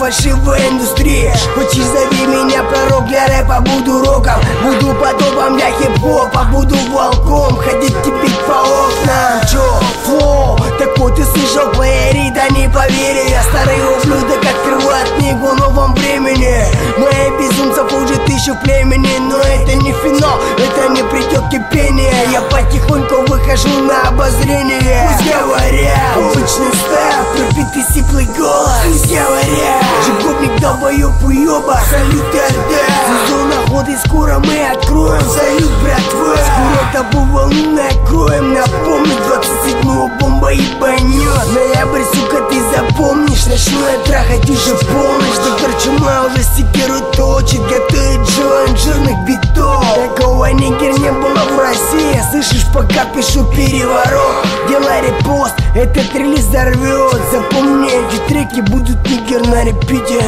фальшивая индустрия. Хочешь зови меня пророк для рэпа, буду роком. Буду подобом для хип-хопа, буду волком. Ходить тебе по окнам, чё, флоу Так вот ты слышал плеери, да не поверю Я старый ублюдок, открывает книгу новом времени. Мои безумцев уже тысячу племени Но это не финал, это не придет кипение. Я потихоньку выхожу на обозрение. Пусть говорят, сиплый голос. Пусть говорят, жигубник долбоёб уёба Салют РД Сезон охоты скоро мы откроем. Салют, братва Скоро табу волну накроем. Напомню, 27-го бомба ебанет Ноябрь, сука, ты запомнишь. Начну я трахать уже полночь. Доктор Чума уже секиру точит Готовит джойнт жирных битов. Такого нигер Слышишь, пока пишу переворот? Делай репост, этот релиз взорвет Запомни, эти треки будут нигер на репите